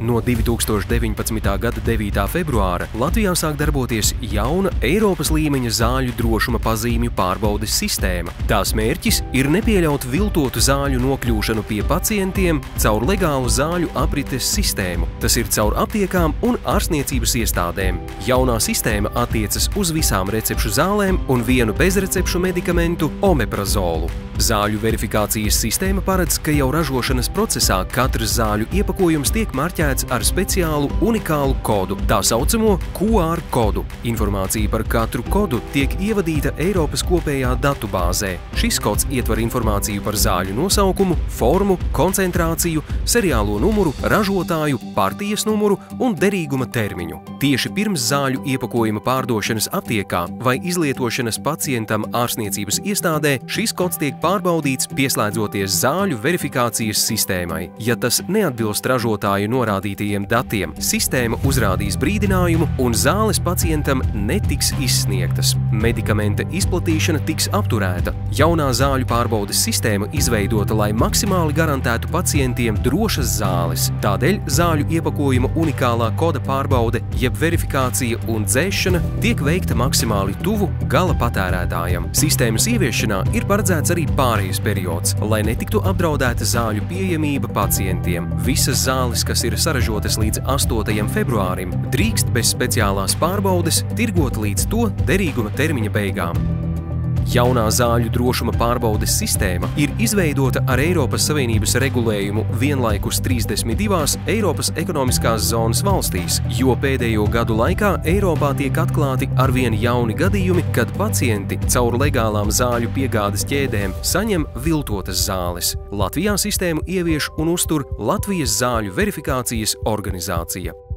No 2019. gada 9. februāra Latvijā sāk darboties jauna Eiropas līmeņa zāļu drošuma pazīmju pārbaudes sistēma. Tās mērķis ir nepieļaut viltotu zāļu nokļūšanu pie pacientiem caur legālu zāļu aprites sistēmu. Tas ir caur aptiekām un ārstniecības iestādēm. Jaunā sistēma attiecas uz visām recepšu zālēm un vienu bezrecepšu medikamentu omeprazolu. Zāļu verifikācijas sistēma paredz, ka jau ražošanas procesā katrs zāļu iepakojums tiek marķēts ar speciālu unikālu kodu, tā saucamo QR kodu. Informācija par katru kodu tiek ievadīta Eiropas kopējā datubāzē. Šis kods ietver informāciju par zāļu nosaukumu, formu, koncentrāciju, seriālo numuru, ražotāju, partijas numuru un derīguma termiņu. Tieši pirms zāļu iepakojuma pārdošanas aptiekā vai izlietošanas pacientam ārstniecības iestādē šis kods tiek pārbaudīts pieslēdzoties zāļu verifikācijas sistēmai. Ja tas neatbilst ražotāju norādītajiem datiem, sistēma uzrādīs brīdinājumu un zāles pacientam netiks izsniegtas. Medikamenta izplatīšana tiks apturēta. Jaunā zāļu pārbaudes sistēma izveidota, lai maksimāli garantētu pacientiem drošas zāles. Tādēļ zāļu iepakojuma unikālā koda pārbaude, jeb verifikācija un dzēšana tiek veikta maksimāli tuvu gala patērētājam. Sistēmas ieviešanā ir paredzēts arī pārejas periods, lai netiktu apdraudēta zāļu pieejamība pacientiem. Visas zāles, kas ir saražotas līdz 8. februārim, drīkst bez speciālās pārbaudes tirgot līdz to derīguma termiņa beigām. Jaunā zāļu drošuma pārbaudes sistēma ir izveidota ar Eiropas Savienības regulējumu vienlaikus 32 Eiropas ekonomiskās zonas valstīs, jo pēdējo gadu laikā Eiropā tiek atklāti arvien jauni gadījumi, kad pacienti caur legālām zāļu piegādes ķēdēm saņem viltotas zāles. Latvijā sistēmu ievieš un uztur Latvijas zāļu verifikācijas organizācija.